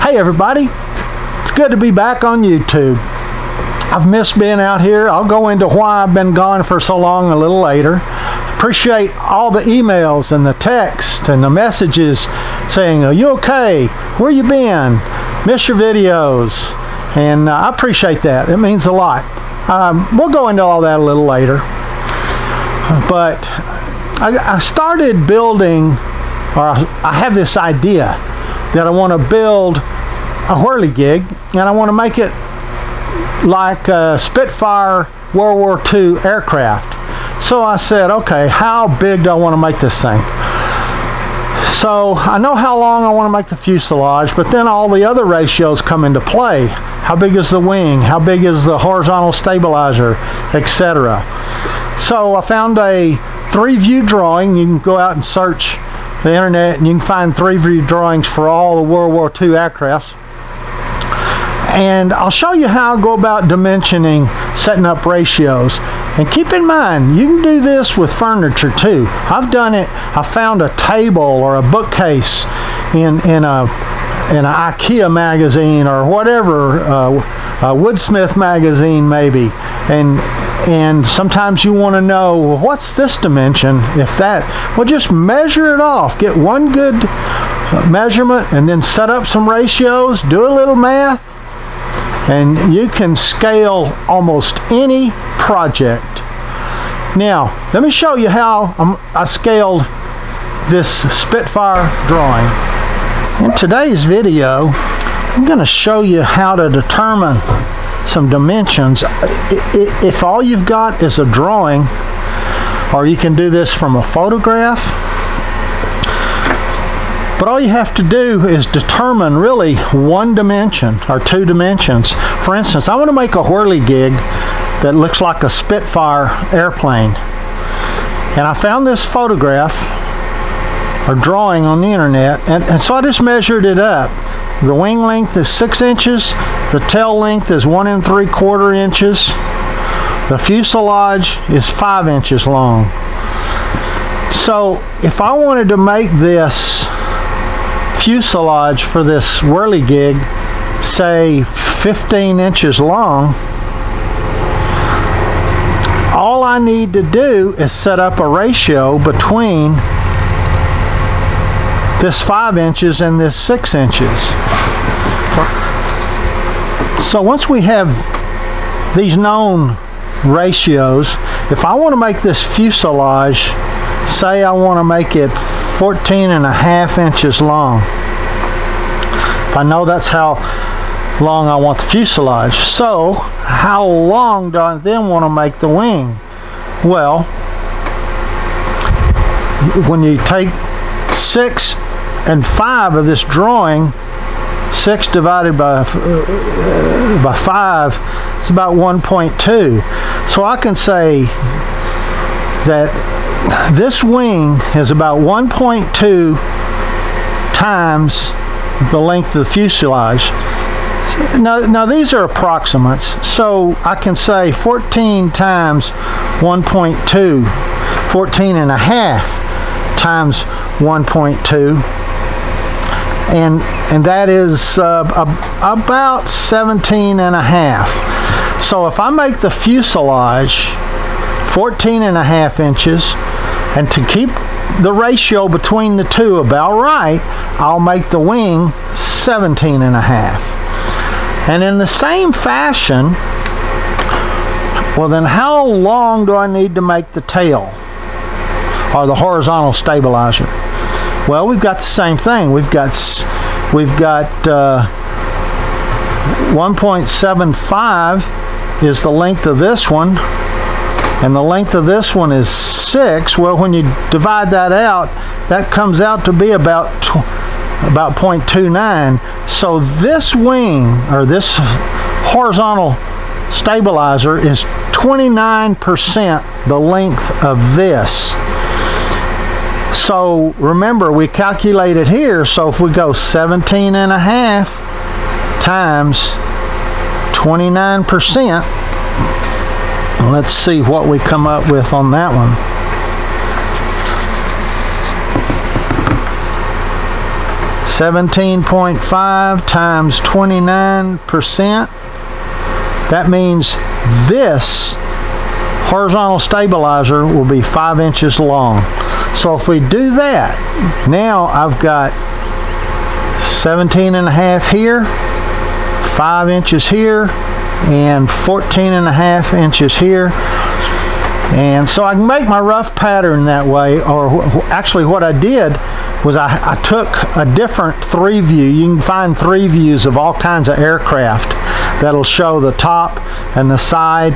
Hey everybody, it's good to be back on YouTube. I've missed being out here. I'll go into why I've been gone for so long a little later. Appreciate all the emails and the text and the messages saying, Are you okay? Where you been? Miss your videos. And uh, I appreciate that. It means a lot. Um, we'll go into all that a little later. But I, I started building, or I have this idea that I want to build a whirligig and I want to make it like a Spitfire World War II aircraft. So I said, okay, how big do I want to make this thing? So I know how long I want to make the fuselage, but then all the other ratios come into play. How big is the wing? How big is the horizontal stabilizer, etc. So I found a three view drawing. You can go out and search the internet and you can find three view drawings for all the World War II aircrafts. And I'll show you how I go about dimensioning, setting up ratios. And keep in mind, you can do this with furniture too. I've done it, I found a table or a bookcase in, in a in an IKEA magazine or whatever, uh, a Woodsmith magazine maybe, and and sometimes you want to know well, what's this dimension? If that well just measure it off. Get one good measurement and then set up some ratios. Do a little math. And you can scale almost any project. Now let me show you how I'm, I scaled this Spitfire drawing. In today's video I'm going to show you how to determine some dimensions. If all you've got is a drawing, or you can do this from a photograph, but all you have to do is determine really one dimension or two dimensions. For instance, I want to make a whirligig that looks like a Spitfire airplane. And I found this photograph or drawing on the internet, and, and so I just measured it up. The wing length is six inches, the tail length is one and three quarter inches. The fuselage is five inches long. So if I wanted to make this fuselage for this whirligig, say 15 inches long, all I need to do is set up a ratio between this 5 inches and this 6 inches. So once we have these known ratios, if I want to make this fuselage, say I want to make it 14 and a half inches long, if I know that's how long I want the fuselage. So how long do I then want to make the wing? Well, when you take six and 5 of this drawing, 6 divided by, uh, by 5, is about 1.2. So I can say that this wing is about 1.2 times the length of the fuselage. Now, now these are approximates, so I can say 14 times 1.2, 14 and a half times 1.2 and and that is uh, about 17 and a half. So if I make the fuselage 14 and a half inches, and to keep the ratio between the two about right, I'll make the wing 17 and a half. And in the same fashion, well then how long do I need to make the tail or the horizontal stabilizer? Well, we've got the same thing. We've got we've got uh, 1.75 is the length of this one, and the length of this one is six. Well, when you divide that out, that comes out to be about about 0.29. So this wing or this horizontal stabilizer is 29% the length of this. So remember, we calculated here, so if we go 17 and a half times 29%, let's see what we come up with on that one. 17.5 times 29%. That means this horizontal stabilizer will be five inches long. So if we do that, now I've got 17 and a half here, five inches here, and 14 and a half inches here. And so I can make my rough pattern that way, or actually what I did was I, I, took a different three view. You can find three views of all kinds of aircraft that'll show the top and the side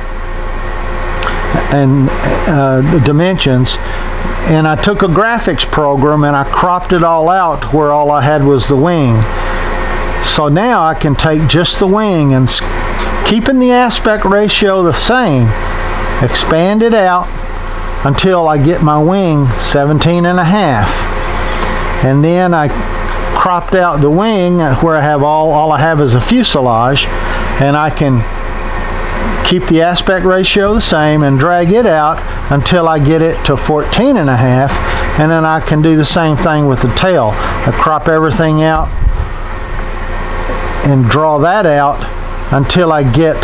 and uh, dimensions. And I took a graphics program and I cropped it all out where all I had was the wing. So now I can take just the wing and keeping the aspect ratio the same, expand it out until I get my wing 17 and a half and then I cropped out the wing where I have all all I have is a fuselage and I can keep the aspect ratio the same and drag it out until I get it to 14 and a half and then I can do the same thing with the tail I crop everything out and draw that out until I get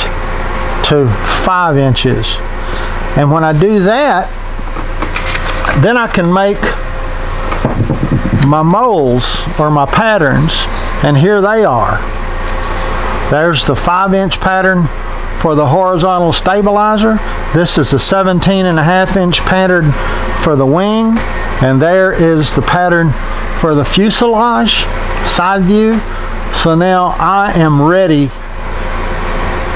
to five inches and when I do that then I can make my molds or my patterns and here they are. There's the 5 inch pattern for the horizontal stabilizer. This is the 17 and a half inch pattern for the wing and there is the pattern for the fuselage side view. So now I am ready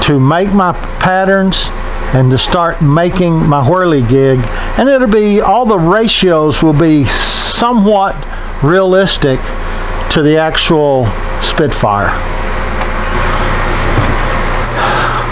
to make my patterns and to start making my whirligig and it'll be all the ratios will be somewhat realistic to the actual Spitfire.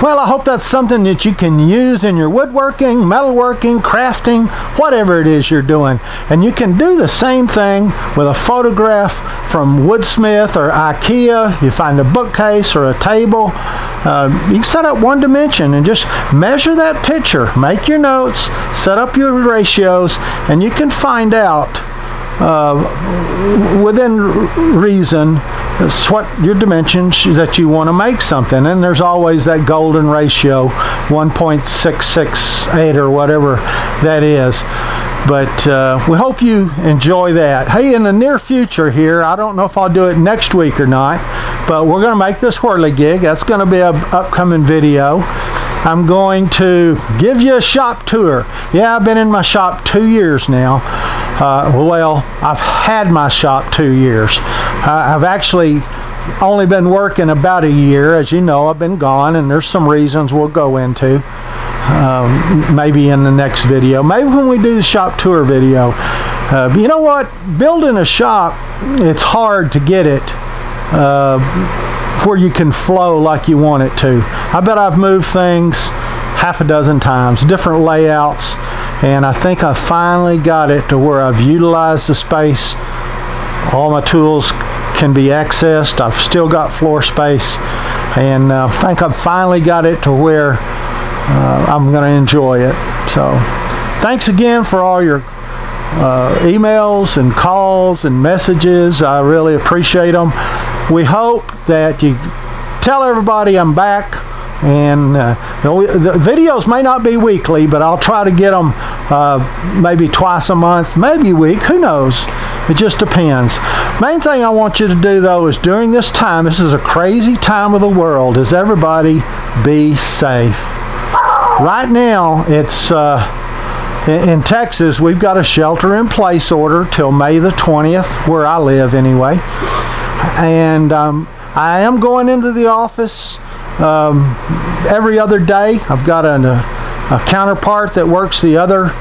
Well, I hope that's something that you can use in your woodworking, metalworking, crafting, whatever it is you're doing. And you can do the same thing with a photograph from Woodsmith or IKEA. You find a bookcase or a table. Uh, you can set up one dimension and just measure that picture. Make your notes, set up your ratios, and you can find out uh, within reason it's what your dimensions that you want to make something and there's always that golden ratio 1.668 or whatever that is. But uh, we hope you enjoy that. Hey in the near future here i don't know if i'll do it next week or not but we're going to make this whirligig that's going to be an upcoming video. I'm going to give you a shop tour. Yeah i've been in my shop two years now uh, well, I've had my shop two years. I've actually only been working about a year. As you know, I've been gone, and there's some reasons we'll go into. Um, maybe in the next video. Maybe when we do the shop tour video. Uh, you know what? Building a shop, it's hard to get it uh, where you can flow like you want it to. I bet I've moved things half a dozen times, different layouts and I think I finally got it to where I've utilized the space. All my tools can be accessed. I've still got floor space and uh, I think I've finally got it to where uh, I'm going to enjoy it. So thanks again for all your uh, emails and calls and messages. I really appreciate them. We hope that you tell everybody I'm back and uh, the videos may not be weekly, but I'll try to get them uh, maybe twice a month, maybe a week. Who knows? It just depends. Main thing I want you to do though is during this time, this is a crazy time of the world, is everybody be safe. Right now, it's uh, in, Texas, we've got a shelter in place order till May the 20th, where I live anyway. And um, I am going into the office um, every other day. I've got a, a counterpart that works the other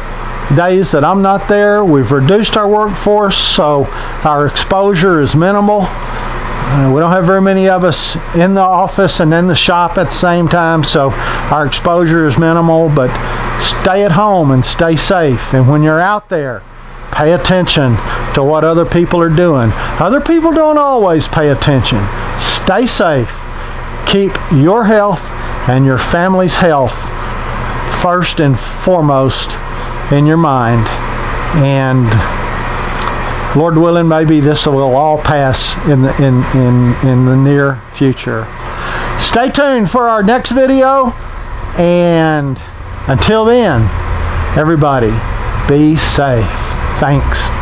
days that I'm not there. We've reduced our workforce, so our exposure is minimal. Uh, we don't have very many of us in the office and in the shop at the same time, so our exposure is minimal, but stay at home and stay safe. And when you're out there, pay attention to what other people are doing. Other people don't always pay attention. Stay safe keep your health and your family's health first and foremost in your mind. And Lord willing, maybe this will all pass in the, in, in, in the near future. Stay tuned for our next video, and until then, everybody, be safe. Thanks.